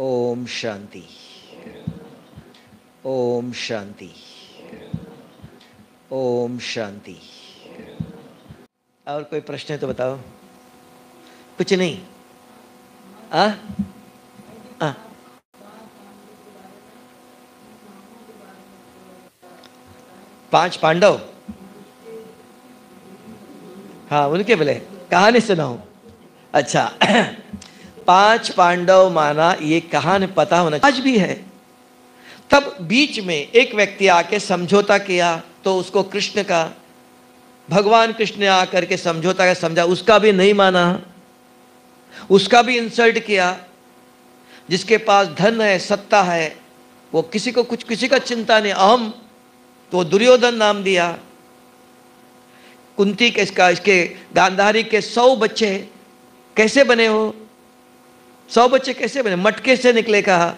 ओम शांति। ओम शांति। ओम शांति। और कोई प्रश्न है तो बताओ। कुछ नहीं। आ? आ? पाँच पांडव। हाँ उनके बोले। कहानी सुनाओ। अच्छा। पाँच पांडव माना ये कहानी पता होना आज भी है। तब बीच में एक व्यक्ति आके समझौता किया तो उसको कृष्ण का, भगवान कृष्ण ने आकर के समझौता का समझा, उसका भी नहीं माना। उसका भी इंसल्ट किया, जिसके पास धन है, सत्ता है, वो किसी को कुछ, किसी का चिंता नहीं, अहम तो दुर्योधन नाम दिया। कुंती के इसका, इसके गांधारी के सौ बच्चे कैसे बने हो? सौ बच्चे कैसे बने? मटके से निकले कहा।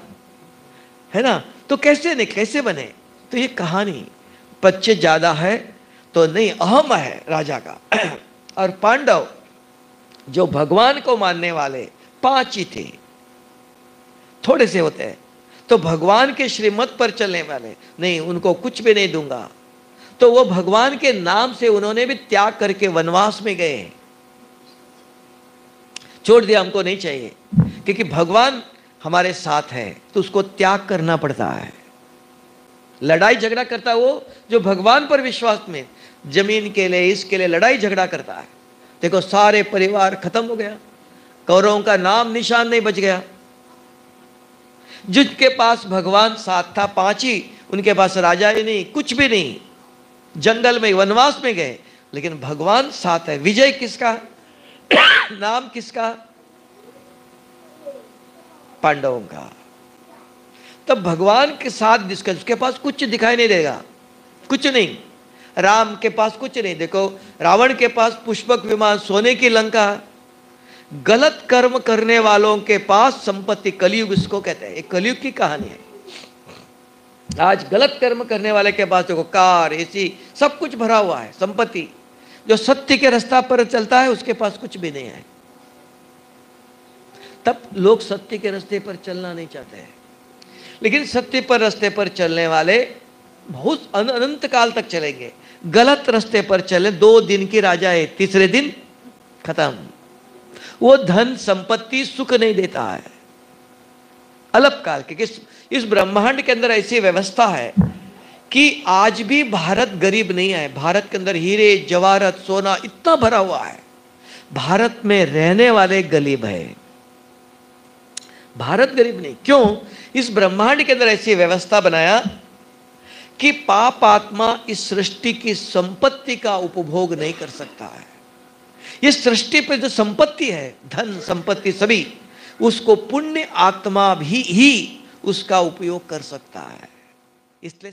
है ना? तो कैसे निकले? कैसे बने? तो ये कहानी, बच्चे ज़्यादा है तो नहीं, अहम है राजा का। और पांडव, जो भगवान को मानने वाले पाँच ही थे। थोड़े से होते हैं। तो भगवान के श्रीमत पर चलने वाले, नहीं, उनको कुछ भी नहीं दूँगा। तो वो भगवान के नाम से उन्होंने भी त्याग करके वनवास में गए छोड़ दिया, हमको नहीं चाहिए। क्योंकि भगवान हमारे साथ है तो उसको त्याग करना पड़ता है। लड़ाई झगड़ा करता वो जो भगवान पर विश्वास में ज़मीन के लिए, इसके लिए लड़ाई झगड़ा करता है। देखो, सारे परिवार खत्म हो गया। कौरवों का नाम निशान नहीं बच गया। जिसके पास भगवान साथ था, पाँच ही, उनके पास राजा ही नहीं, कुछ भी नहीं। जंगल में, वनवास में गए, लेकिन भगवान साथ है। विजय किसका? नाम किसका? पांडवों का। तब भगवान के साथ जिसका, उसके पास कुछ दिखाई नहीं देगा। कुछ नहीं। राम के पास कुछ नहीं। देखो, रावण के पास पुष्पक, विमान, सोने की लंका। गलत कर्म करने वालों के पास संपत्ति, कलयुग इसको कहते हैं। कलयुग की कहानी है। आज गलत कर्म करने वाले के पास देखो, कार एसी सब कुछ भरा हुआ है। संपत्ति, जो सत्य के रास्ता पर चलता है, उसके पास कुछ भी नहीं है। तब लोग सत्य के रास्ते पर चलना नहीं चाहते हैं। लेकिन सत्य पर रास्ते पर चलने वाले बहुत अनंत काल तक चलेंगे। गलत रास्ते पर चले दो दिन की राजा है तीसरे दिन खत्म। वो धन संपत्ति सुख नहीं देता है। अलग काल के इस, इस ब्रह्मांड के अंदर ऐसी व्यवस्था है कि आज भी भारत गरीब नहीं है। भारत के अंदर हीरे जवाहरत सोना इतना भरा हुआ है। भारत में रहने वाले गरीब है। भारत गरीब नहीं। क्यों? इस ब्रह्मांड के अंदर ऐसी व्यवस्था बनाया कि पाप आत्मा इस सृष्टि की संपत्ति का उपभोग नहीं कर सकता है। इस सृष्टि पर जो संपत्ति है, धन, संपत्ति सभी, उसको पुण्य आत्मा भी ही उसका उपयोग कर सकता है। इसलिए